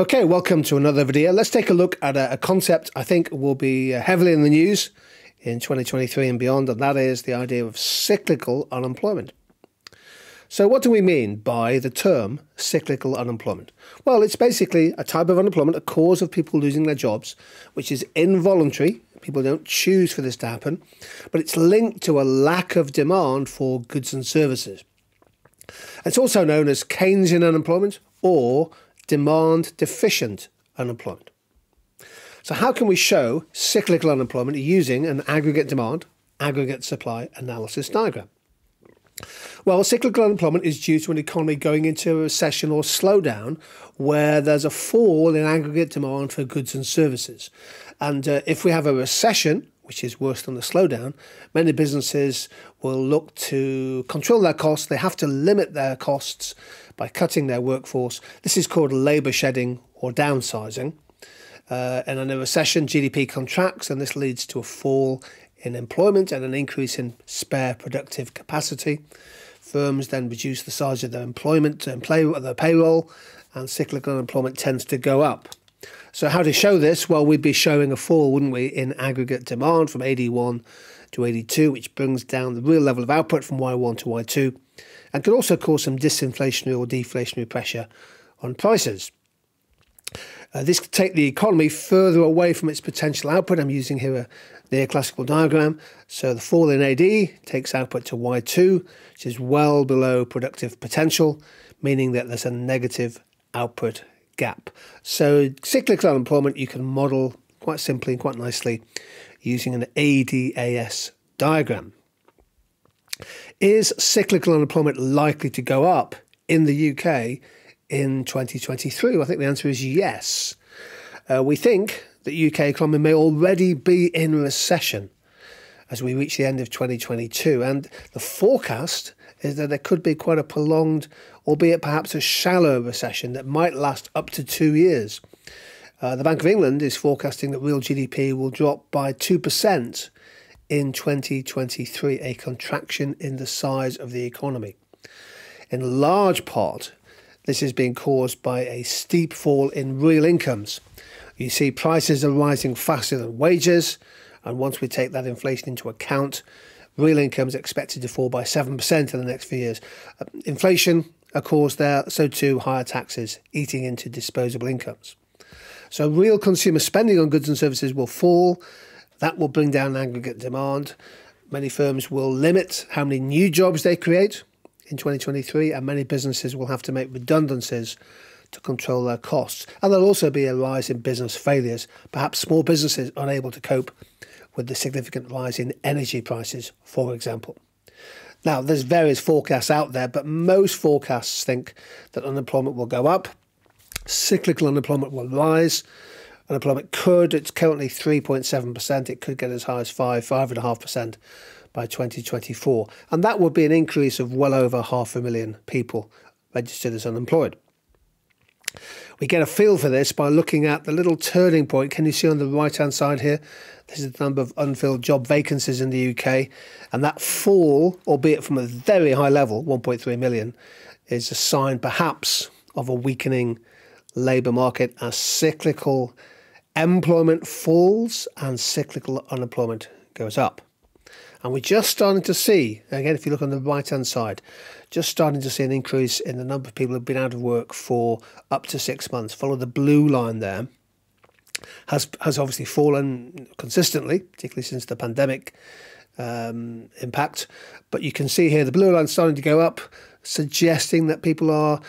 Okay, welcome to another video. Let's take a look at a, a, concept I think will be uh, heavily in the news in 2023 and beyond, and that is the idea of cyclical unemployment. So, what do we mean by the term cyclical unemployment? Well, it's basically a type of unemployment, a cause of people losing their jobs, which is involuntary. People don't choose for this to happen, but it's linked to a lack of demand for goods and services. It's also known as Keynesian unemployment or demand deficient unemployment. So, how can we show cyclical unemployment using an aggregate demand, aggregate supply analysis diagram? Well, cyclical unemployment is due to an economy going into a recession or slowdown where there's a fall in aggregate demand for goods and services. And uh, if we have a recession, which is worse than the slowdown, many businesses will look to control their costs. They have to limit their costs by cutting their workforce. This is called labour shedding or downsizing. Uh, and in a recession, GDP contracts, and this leads to a fall in employment and an increase in spare productive capacity. Firms then reduce the size of their employment and play, their payroll, and cyclical unemployment tends to go up. So, how to show this? Well, we'd be showing a fall, wouldn't we, in aggregate demand from AD1 to AD2, which brings down the real level of output from Y1 to Y2, and could also cause some disinflationary or deflationary pressure on prices. Uh, this could take the economy further away from its potential output. I'm using here a neoclassical diagram. So the fall in AD takes output to Y2, which is well below productive potential, meaning that there's a negative output gap. So cyclical unemployment you can model quite simply and quite nicely using an ADAS diagram. Is cyclical unemployment likely to go up in the UK in 2023? Well, I think the answer is yes. Uh, we think the UK economy may already be in recession as we reach the end of 2022, and the forecast is that there could be quite a prolonged, albeit perhaps a shallow recession that might last up to two years. Uh, the Bank of England is forecasting that real GDP will drop by 2% in 2023, a contraction in the size of the economy. In large part, this is being caused by a steep fall in real incomes. You see, prices are rising faster than wages, and once we take that inflation into account, real income is expected to fall by 7% in the next few years. Uh, inflation, of course, there, so too higher taxes eating into disposable incomes. So, real consumer spending on goods and services will fall. That will bring down aggregate demand. Many firms will limit how many new jobs they create in 2023, and many businesses will have to make redundancies to control their costs. And there'll also be a rise in business failures, perhaps small businesses unable to cope with the significant rise in energy prices, for example. Now, there's various forecasts out there, but most forecasts think that unemployment will go up, cyclical unemployment will rise. Unemployment could, it's currently 3.7%, it could get as high as 5, 5.5% by 2024. And that would be an increase of well over half a million people registered as unemployed. We get a feel for this by looking at the little turning point. Can you see on the right hand side here? This is the number of unfilled job vacancies in the UK. And that fall, albeit from a very high level, 1.3 million, is a sign perhaps of a weakening labour market as cyclical employment falls and cyclical unemployment goes up. And we're just starting to see, again, if you look on the right hand side, just starting to see an increase in the number of people who've been out of work for up to six months. Follow the blue line there. Has, has obviously fallen consistently, particularly since the pandemic um, impact. But you can see here the blue line starting to go up, suggesting that people are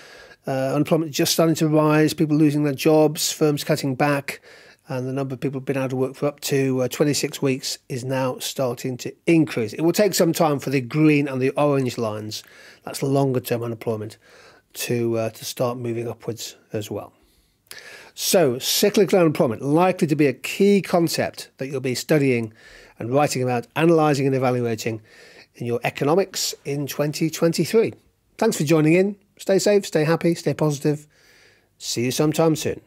uh, unemployment just starting to rise, people losing their jobs, firms cutting back and the number of people who've been out of work for up to uh, 26 weeks is now starting to increase. It will take some time for the green and the orange lines, that's longer term unemployment, to, uh, to start moving upwards as well. So, cyclical unemployment likely to be a key concept that you'll be studying and writing about, analysing and evaluating in your economics in 2023. Thanks for joining in. Stay safe, stay happy, stay positive. See you sometime soon.